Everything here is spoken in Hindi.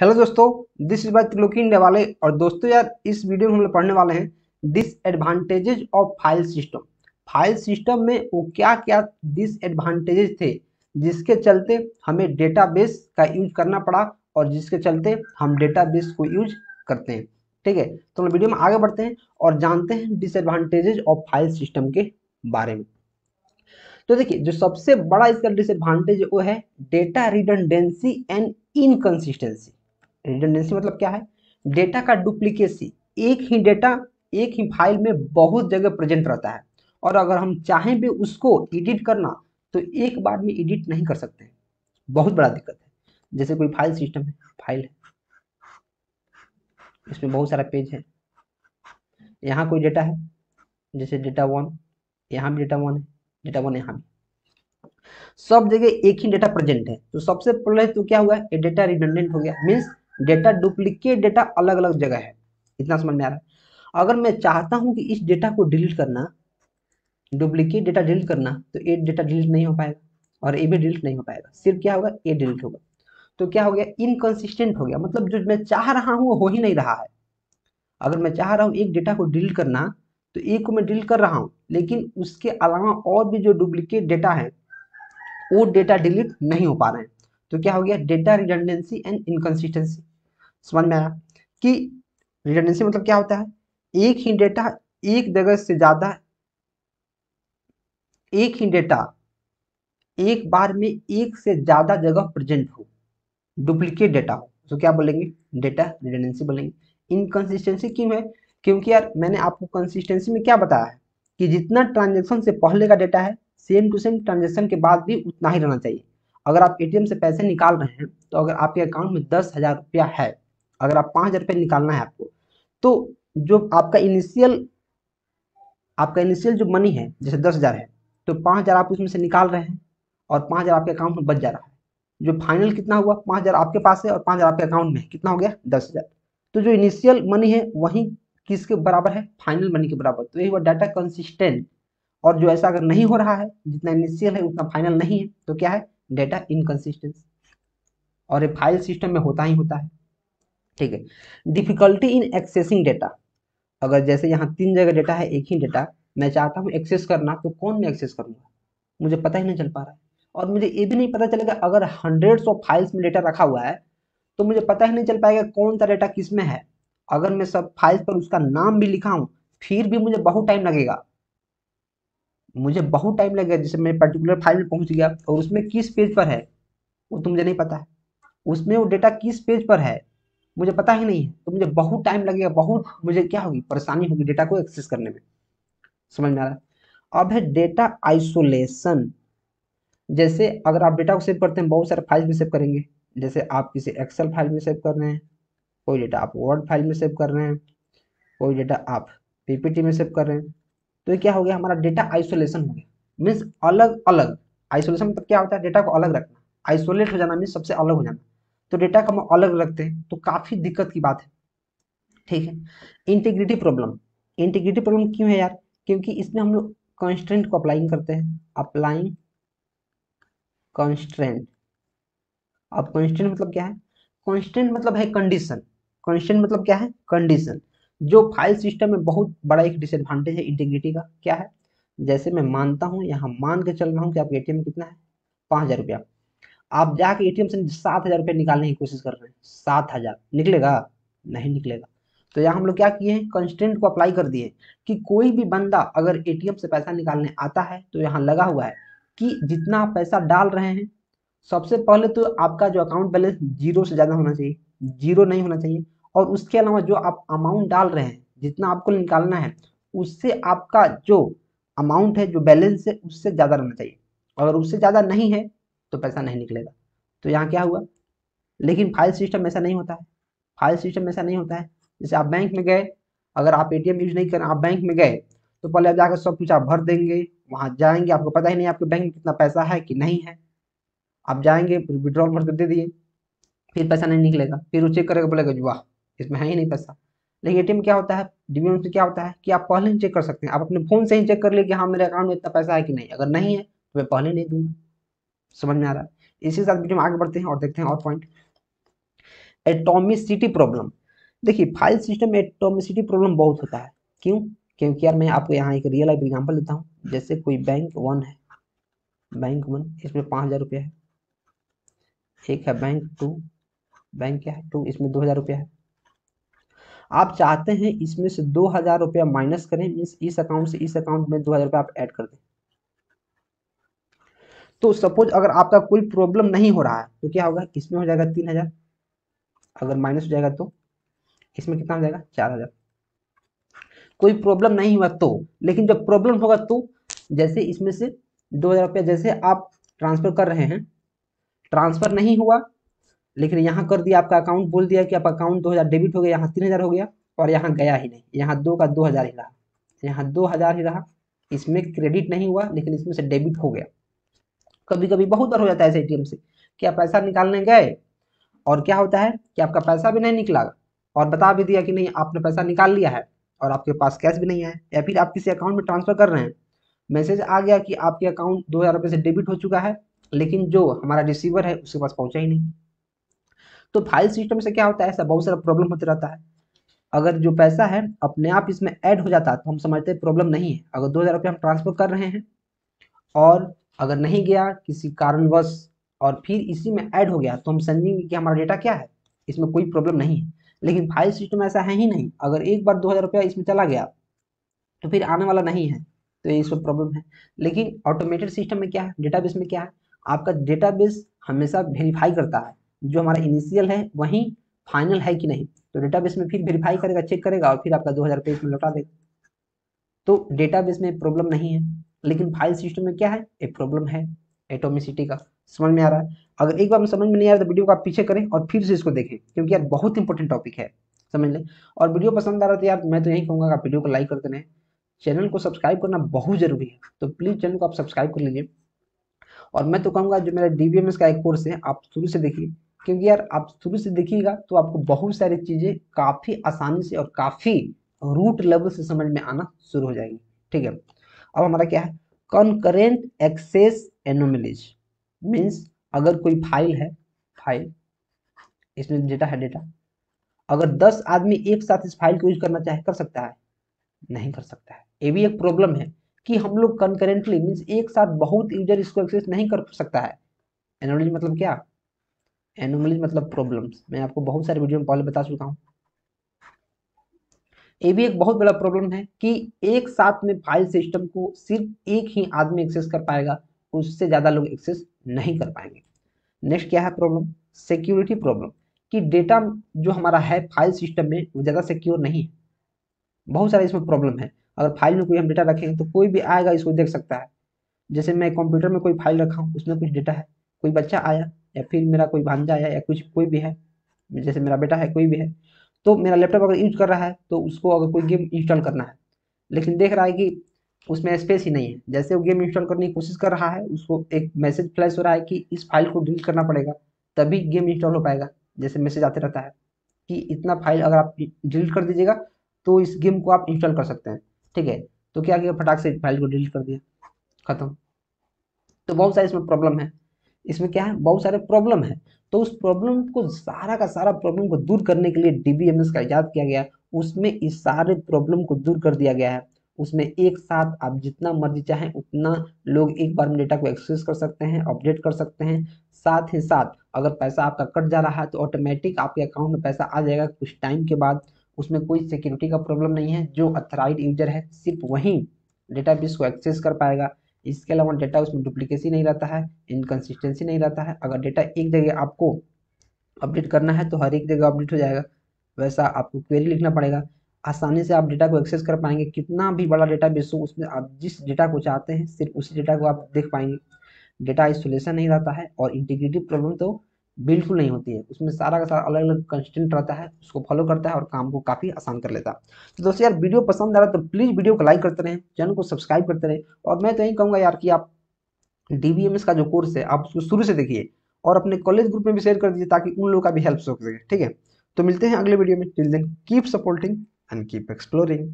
हेलो दोस्तों this is by Triloki India वाले। और दोस्तों यार, इस वीडियो में हम लोग पढ़ने वाले हैं disadvantages of file system file system में वो क्या क्या डिसएडवांटेजेज थे, जिसके चलते हमें डेटाबेस का यूज़ करना पड़ा और जिसके चलते हम डेटाबेस को यूज़ करते हैं। ठीक है तो हम वीडियो में आगे बढ़ते हैं और जानते हैं डिसएडवांटेजेज ऑफ़ फ़ाइल सिस्टम के बारे में। तो देखिए, जो सबसे बड़ा इसका डिसएडवांटेज वो है data redundancy and inconsistency redundancy मतलब क्या है? डेटा का डुप्लीकेसी एक ही डेटा एक ही फ़ाइल में बहुत जगह प्रेजेंट रहता है। और अगर हम चाहें भी उसको एडिट करना तो एक बार में एडिट नहीं कर सकते। बहुत बड़ा दिक्कत है। जैसे कोई फ़ाइल सिस्टम है फ़ाइल है। इसमें बहुत सारा पेज है। यहाँ कोई डेटा है, जैसे डेटा वन यहाँ भी डेटा वन है डेटा वन यहाँ भी। सब जगह एक ही डेटा प्रेजेंट है। तो सबसे पहले तो क्या हुआ डेटा रिडंडेंट हो गया। मीन्स डेटा डुप्लीकेट डेटा अलग अलग जगह है। इतना समझ में आ रहा है? अगर मैं चाहता हूँ कि इस डेटा को डिलीट करना, डुप्लीकेट डेटा डिलीट करना तो ये डेटा डिलीट नहीं हो पाएगा और ये भी डिलीट नहीं हो पाएगा। सिर्फ़ क्या होगा? ये डिलीट होगा। तो क्या हो गया? इनकन्सिस्टेंट हो गया। मतलब जो मैं चाह रहा हूँ, वो हो ही नहीं रहा है। अगर मैं चाह रहा हूँ एक डेटा को डिलीट करना तो एक को मैं डिलीट कर रहा हूँ, लेकिन उसके अलावा और भी जो डुप्लीकेट डेटा है, वो डेटा डिलीट नहीं हो पा रहे हैं। तो क्या हो गया? डेटा रिडंडेंसी एंड इनकन्सिस्टेंसी समझ में आया कि रिडंडेंसी मतलब क्या होता है? एक ही डेटा एक जगह से ज़्यादा, एक ही डेटा एक बार में एक से ज़्यादा जगह प्रेजेंट हो। डुप्लीकेट डेटा हो। तो क्या बोलेंगे? डेटा रिडंडेंसी बोलेंगे। इनकन्सिस्टेंसी क्यों है? क्योंकि यार मैंने आपको कंसिस्टेंसी में क्या बताया है? कि जितना ट्रांजेक्शन से पहले का डेटा है सेम टू सेम ट्रांजेक्शन के बाद भी उतना ही रहना चाहिए। अगर आप एटीएम से पैसे निकाल रहे हैं तो अगर आपके अकाउंट में दस हज़ार रुपया है अगर आप पाँच हज़ार रुपये निकालना है आपको तो जो आपका इनिशियल आपका इनिशियल जो मनी है, जैसे दस हज़ार है तो पाँच हज़ार आप उसमें से निकाल रहे हैं और पाँच हज़ार आपके अकाउंट में बच जा रहा है। जो फाइनल कितना हुआ? पाँच हज़ार आपके पास है और पाँच हज़ार आपके अकाउंट में है। कितना हो गया? दस हज़ार। तो जो इनिशियल मनी है, वही किसके बराबर है? फाइनल मनी के बराबर। तो यही हुआ डाटा कंसिस्टेंट और जो ऐसा अगर नहीं हो रहा है, जितना इनिशियल है, उतना फाइनल नहीं है तो क्या है? डेटा इनकन्सिस्टेंस और ये फ़ाइल सिस्टम में होता ही होता है। ठीक है। डिफिकल्टी इन एक्सेसिंग डेटा अगर जैसे यहाँ तीन जगह डेटा है, एक ही डेटा मैं चाहता हूँ एक्सेस करना तो कौन मैं एक्सेस करूँगा? मुझे पता ही नहीं चल पा रहा है। और मुझे ये भी नहीं पता चलेगा, अगर हंड्रेड्स ऑफ़ फाइल्स में डेटा रखा हुआ है तो मुझे पता ही नहीं चल पाएगा कौन सा डेटा किसमें है। अगर मैं सब फाइल्स पर उसका नाम भी लिखा हूँ, फिर भी मुझे बहुत टाइम लगेगा। मुझे बहुत टाइम लगेगा, जैसे मैं पर्टिकुलर फ़ाइल में पहुँच गया, और उसमें किस पेज पर है, वो तो मुझे नहीं पता है। उसमें वो डेटा किस पेज पर है मुझे पता ही नहीं है। तो मुझे बहुत टाइम लगेगा, बहुत मुझे क्या होगी? परेशानी होगी डेटा को एक्सेस करने में। समझ में आ रहा है? अब है डेटा आइसोलेशन जैसे अगर आप डेटा को सेव करते हैं, बहुत सारे फ़ाइल में सेव करेंगे। जैसे आप किसी एक्सेल फ़ाइल में सेव कर रहे हैं, कोई डेटा आप वर्ड फ़ाइल में सेव कर रहे हैं, कोई डेटा आप पीपीटी में सेव कर रहे हैं तो ये क्या हो गया? हमारा डेटा आइसोलेशन हो गया। मीन्स अलग अलग आइसोलेशन मतलब क्या होता है? डेटा को अलग रखना। आइसोलेट हो जाना मीन्स सबसे अलग हो जाना। तो डेटा को हम अलग रखते हैं तो काफ़ी दिक्कत की बात है। ठीक है? इंटीग्रिटी प्रॉब्लम इंटीग्रिटी प्रॉब्लम क्यों है यार? क्योंकि इसमें हम लोग कॉन्स्टेंट को अप्लाइंग करते हैं। अप्लाइंग कॉन्स्टेंट अब कॉन्स्टेंट मतलब क्या है? कॉन्स्टेंट मतलब है कंडीशन कॉन्स्टेंट मतलब क्या है? कंडीशन जो फ़ाइल सिस्टम में बहुत बड़ा एक डिसएडवांटेज है इंटीग्रिटी का, क्या है? जैसे मैं मानता हूँ, यहाँ मान के चल रहा हूँ कि आपके एटीएम कितना है? पाँच हज़ार रुपया। आप जाके एटीएम से सात हज़ार रुपये निकालने की कोशिश कर रहे हैं। सात हज़ार। निकलेगा? नहीं निकलेगा। तो यहाँ हम लोग क्या किए हैं? कंस्टेंट को अप्लाई कर दिए कि कोई भी बंदा अगर एटीएम से पैसा निकालने आता है तो यहाँ लगा हुआ है कि जितना आप पैसा डाल रहे हैं, सबसे पहले तो आपका जो अकाउंट बैलेंस ज़ीरो से ज़्यादा होना चाहिए। ज़ीरो नहीं होना चाहिए। और उसके अलावा जो आप अमाउंट डाल रहे हैं, जितना आपको निकालना है, उससे आपका जो अमाउंट है, जो बैलेंस है, उससे ज़्यादा रहना चाहिए। अगर उससे ज़्यादा नहीं है तो पैसा नहीं निकलेगा। तो यहाँ क्या हुआ? लेकिन फ़ाइल सिस्टम ऐसा नहीं होता है। फ़ाइल सिस्टम ऐसा नहीं होता है। जैसे आप बैंक में गए, अगर आप एटीएम यूज़ नहीं करें आप बैंक में गए तो पहले आप जाकर सब कुछ आप भर देंगे, वहाँ जाएँगे, आपको पता ही नहीं आपके बैंक में कितना पैसा है कि नहीं है। आप जाएँगे विड्रॉल भर कर दे दिए, फिर पैसा नहीं निकलेगा। फिर वो चेक करेगा बोलेगा वाह, इसमें है ही नहीं पैसा। लेकिन एटीएम क्या होता है? डीबीएम से क्या होता है? कि आप पहले ही चेक कर सकते हैं। आप अपने फ़ोन से ही चेक कर लिए कि हाँ मेरे अकाउंट में इतना पैसा है कि नहीं। अगर नहीं है तो मैं पहले नहीं दूँगा। समझ में आ रहा है। इसी साथ वीडियो में आगे बढ़ते हैं और देखते हैं और पॉइंट एटोमिसिटी प्रॉब्लम देखिए फ़ाइल सिस्टम में एटोमिसिटी प्रॉब्लम बहुत होता है। क्यों? क्योंकि यार मैं आपको यहाँ एक रियल लाइफ एग्ज़ाम्पल देता हूँ। जैसे कोई बैंक वन है। बैंक वन इसमें पाँच हज़ार रुपया है। एक है बैंक टू बैंक क्या है? टू इसमें दो हज़ार रुपया है। आप चाहते हैं इसमें से दो हज़ार रुपया माइनस करें मीन्स इस अकाउंट से इस अकाउंट में दो हज़ार रुपया आप ऐड कर दें। तो सपोज़ अगर आपका कोई प्रॉब्लम नहीं हो रहा है तो क्या होगा? इसमें हो जाएगा तीन हज़ार। अगर माइनस हो जाएगा तो इसमें कितना हो जाएगा? चार हज़ार। कोई प्रॉब्लम नहीं हुआ तो लेकिन जब प्रॉब्लम होगा तो जैसे इसमें से दो हज़ार रुपया, जैसे आप ट्रांसफ़र कर रहे हैं ट्रांसफ़र नहीं हुआ, लेकिन यहाँ कर दिया, आपका अकाउंट बोल दिया कि आपका अकाउंट दो हज़ार डेबिट हो गया, यहाँ तीन हज़ार हो गया, और यहाँ गया ही नहीं। यहाँ दो का दो हज़ार ही रहा। यहाँ दो हज़ार ही रहा। इसमें क्रेडिट नहीं हुआ, लेकिन इसमें से डेबिट हो गया। कभी कभी बहुत बार हो जाता है ऐसे ए से कि आप पैसा निकालने गए और क्या होता है कि आपका पैसा भी नहीं निकला और बता भी दिया कि नहीं, आपने पैसा निकाल लिया है और आपके पास कैश भी नहीं है या फिर आप किसी अकाउंट में ट्रांसफ़र कर रहे हैं। मैसेज आ गया कि आपके अकाउंट दो हज़ार रुपये से डेबिट हो चुका है, लेकिन जो हमारा रिसीवर है उसके पास पहुँचा ही नहीं। तो फ़ाइल सिस्टम से क्या होता है? ऐसा बहुत सारा प्रॉब्लम होता रहता है। अगर जो पैसा है अपने आप इसमें ऐड हो जाता है तो हम समझते प्रॉब्लम नहीं है। अगर दो हज़ार रुपये हम ट्रांसफ़र कर रहे हैं और अगर नहीं गया किसी कारणवश और फिर इसी में ऐड हो गया तो हम समझेंगे कि हमारा डेटा क्या है। इसमें कोई प्रॉब्लम नहीं है। लेकिन फ़ाइल सिस्टम ऐसा है ही नहीं। अगर एक बार दो हज़ार रुपया इसमें चला गया तो फिर आने वाला नहीं है। तो ये इसमें प्रॉब्लम है। लेकिन ऑटोमेटेड सिस्टम में क्या है? डेटाबेस में क्या है? आपका डेटाबेस हमेशा वेरीफाई करता है। जो हमारा इनिशियल है, वही फाइनल है कि नहीं? तो डेटाबेस में फिर वेरीफाई करेगा चेक करेगा और फिर आपका दो हज़ार इसमें लौटा देगा। तो डेटाबेस में प्रॉब्लम नहीं है। लेकिन फ़ाइल सिस्टम में क्या है? एक प्रॉब्लम है एटोमिसिटी का। समझ में आ रहा है? अगर एक बार में समझ में नहीं आ रहा तो वीडियो को आप पीछे करें और फिर से इसको देखें, क्योंकि यार बहुत इंपॉर्टेंट टॉपिक है। समझ लें? और वीडियो पसंद आ रहा तो यार मैं तो यही कहूँगा आप वीडियो को लाइक करते रहें चैनल को सब्सक्राइब करना बहुत ज़रूरी है। तो प्लीज़ चैनल को आप सब्सक्राइब कर लीजिए। और मैं तो कहूँगा, जो मेरा डीबीएमएस का एक कोर्स है, आप शुरू से देखिए। क्योंकि यार आप शुरू से देखिएगा तो आपको बहुत सारी चीज़ें काफ़ी आसानी से और काफ़ी रूट लेवल से समझ में आना शुरू हो जाएँगी। ठीक है? अब हमारा क्या है? कॉन्करेंट एक्सेस एनोमिलीज मीन्स अगर कोई फ़ाइल है फ़ाइल इसमें डेटा है डेटा अगर 10 आदमी एक साथ इस फ़ाइल को यूज़ करना चाहे, कर सकता है? नहीं कर सकता है। ये भी एक प्रॉब्लम है कि हम लोग कंकरेंटली मीन्स एक साथ बहुत यूज़र इसको एक्सेस नहीं कर सकता है। एनोमलीज मतलब क्या? एनोमलीज मतलब प्रॉब्लम्स मैं आपको बहुत सारे वीडियो में पहले बता चुका हूँ। ये भी एक बहुत बड़ा प्रॉब्लम है कि एक साथ में फ़ाइल सिस्टम को सिर्फ़ एक ही आदमी एक्सेस कर पाएगा, उससे ज़्यादा लोग एक्सेस नहीं कर पाएँगे। नेक्स्ट क्या है प्रॉब्लम सिक्योरिटी प्रॉब्लम कि डेटा जो हमारा है फ़ाइल सिस्टम में, वो ज़्यादा सिक्योर नहीं है। बहुत सारा इसमें प्रॉब्लम है। अगर फ़ाइल में कोई हम डेटा रखेंगे तो कोई भी आएगा, इसको देख सकता है। जैसे मैं कंप्यूटर में कोई फ़ाइल रखा हूँ, उसमें कुछ डेटा है। कोई बच्चा आया, या फिर मेरा कोई भांजा आया, या कुछ, कोई भी है, जैसे मेरा बेटा है, कोई भी है तो मेरा लैपटॉप अगर यूज़ कर रहा है तो उसको अगर कोई गेम इंस्टॉल करना है। लेकिन देख रहा है कि उसमें स्पेस ही नहीं है। जैसे वो गेम इंस्टॉल करने की कोशिश कर रहा है, उसको एक मैसेज फ्लैश हो रहा है कि इस फ़ाइल को डिलीट करना पड़ेगा, तभी गेम इंस्टॉल हो पाएगा। जैसे मैसेज आते रहता है कि इतना फ़ाइल अगर आप डिलीट कर दीजिएगा तो इस गेम को आप इंस्टॉल कर सकते हैं। ठीक है? तो क्या किया? फटाक से फ़ाइल को डिलीट कर दिया। खत्म। तो बहुत सारे इसमें प्रॉब्लम है। इसमें क्या है? बहुत सारे प्रॉब्लम है। तो उस प्रॉब्लम को सारा का सारा प्रॉब्लम को दूर करने के लिए डीबीएमएस का ईजाद किया गया। उसमें इस सारे प्रॉब्लम को दूर कर दिया गया है। उसमें एक साथ आप जितना मर्ज़ी चाहें, उतना लोग एक बार में डेटा को एक्सेस कर सकते हैं अपडेट कर सकते हैं। साथ ही साथ अगर पैसा आपका कट जा रहा है तो ऑटोमेटिक आपके अकाउंट में पैसा आ जाएगा कुछ टाइम के बाद। उसमें कोई सिक्योरिटी का प्रॉब्लम नहीं है। जो अथराइड यूज़र है, सिर्फ़ वही डेटाबेस को एक्सेस कर पाएगा। इसके अलावा डेटा उसमें डुप्लीकेसी नहीं रहता है इनकन्सिस्टेंसी नहीं रहता है। अगर डेटा एक जगह आपको अपडेट करना है तो हर एक जगह अपडेट हो जाएगा। वैसा आपको क्वेरी लिखना पड़ेगा। आसानी से आप डेटा को एक्सेस कर पाएँगे। कितना भी बड़ा डेटा बेस हो, उसमें आप जिस डेटा को चाहते हैं, सिर्फ़ उसी डेटा को आप देख पाएँगे। डेटा आइसोलेशन नहीं रहता है और इंटीग्रिटी प्रॉब्लम तो बिल्कुल नहीं होती है। उसमें सारा का सारा अलग अलग कंस्टेंट रहता है, उसको फॉलो करता है और काम को काफ़ी आसान कर लेता है। तो दोस्तों यार, वीडियो पसंद आ रहा तो प्लीज़ वीडियो को लाइक करते रहें चैनल को सब्सक्राइब करते रहें और मैं तो यही कहूँगा यार कि आप डी का जो कोर्स है, आप उसको शुरू से देखिए और अपने कॉलेज ग्रुप में भी शेयर कर दीजिए ताकि उन लोगों का भी हेल्प हो सके, ठीक है? तो मिलते हैं अगले वीडियो में। Till then keep supporting and keep exploring